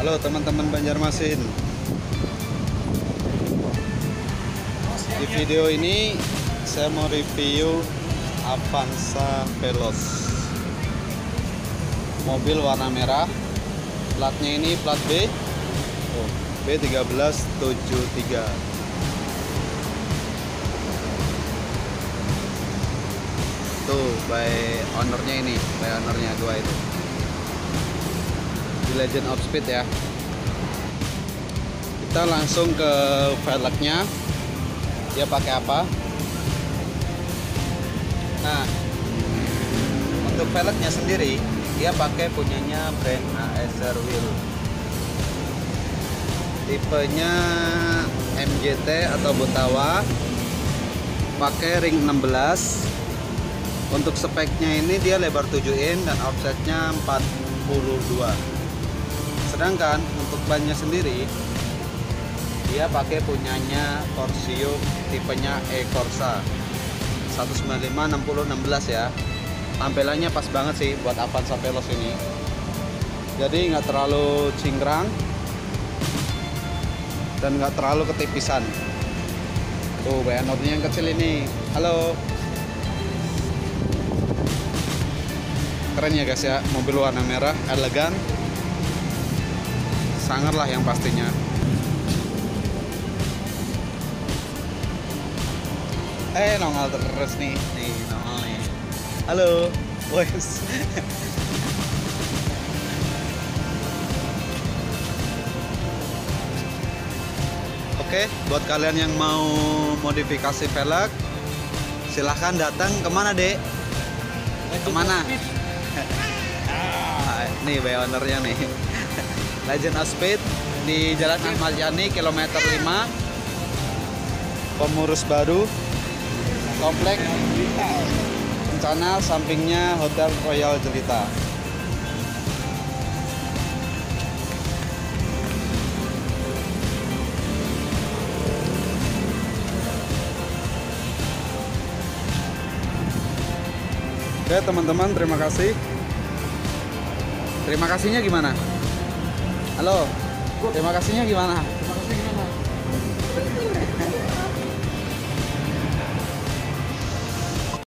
Halo teman-teman Banjarmasin. Di video ini saya mau review Avanza Veloz. Mobil warna merah. Platnya ini plat B. Oh, B1373. Tuh, by ownernya ini, by ownernya dua itu di Legend of Speed ya. Kita langsung ke velgnya dia pakai apa? Nah untuk velgnya sendiri dia pakai punyanya brand Acer Wheel. Tipenya MGT atau Botawa. Pakai ring 16 untuk speknya ini dia lebar 7 in dan offsetnya 42 sedangkan untuk bannya sendiri dia pakai punyanya Corsio tipenya E Corsa. 195 60 16 ya. Tampilannya pas banget sih buat Avanza Veloz ini. Jadi nggak terlalu cingkrang dan nggak terlalu ketipisan. Tuh bayanotnya yang kecil ini. Halo. Keren ya guys ya mobil warna merah elegan sangar lah yang pastinya eh nongol terus nih nih nongol nih halo boys Oke, buat kalian yang mau modifikasi velg, silahkan datang ke mana dek? Ke mana? Ah, nih by ownernya nih. Legend of Speed di Jalan Ahmad Yani kilometer 5 Pemurus Baru Komplek Rencana sampingnya Hotel Royal Jelita. Oke teman-teman terima kasih. Terima kasihnya gimana? Halo, terima kasihnya gimana?